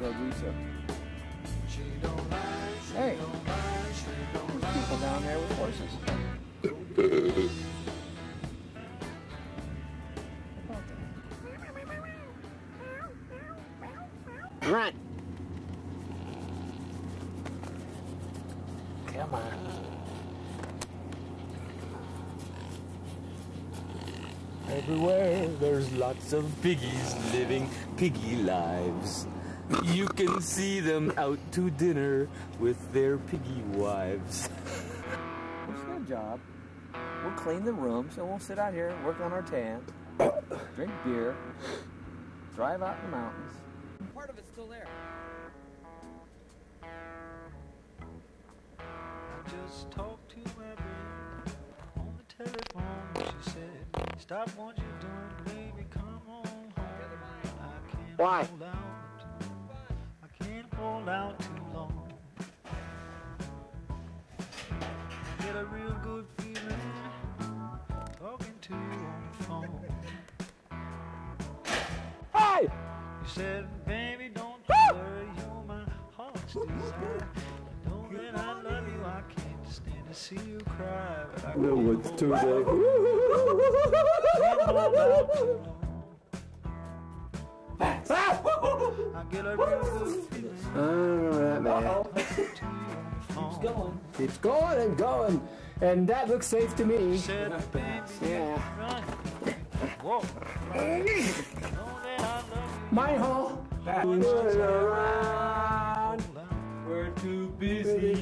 Rosita. Hey, there's people down there with horses. Run! Come on. Everywhere there's lots of piggies living piggy lives. You can see them out to dinner with their piggy wives. It's no job. We'll clean the rooms and we'll sit out here and work on our tan, drink beer, drive out in the mountains. Part of it's still there. I just talked to my baby on the telephone. She said, Stop what you're doing, baby, come on home. I can't Why? Out too long. Get a real good feeling talking to you on the phone. Hey! You said, baby, don't you worry, you're my heart's desire. You know that I love you, I can't stand to see you cry. But I No, can't it's hold too late. can't hold out too long. I get a real good feeling I don't remember that bad. talking to you on the phone. Going. Keeps going and going, and that looks safe to me. Said, Yeah. run, walk, run. That I love you. My hole. Around. We're too busy.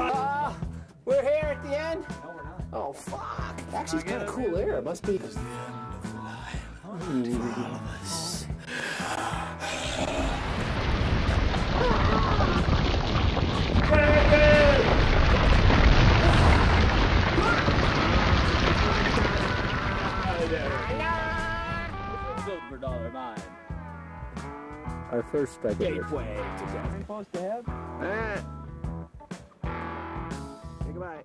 Ah, we're here at the end. No, we're not. Oh fuck! Actually, it's kind of cool air. It must be. Our first spectator. Gateway to death. supposed to have? Ah. Say goodbye.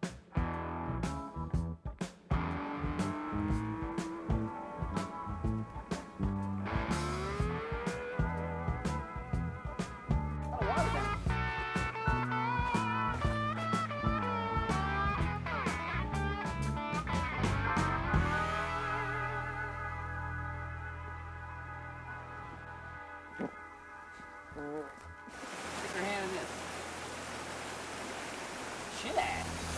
Stick your hand in this. Shit.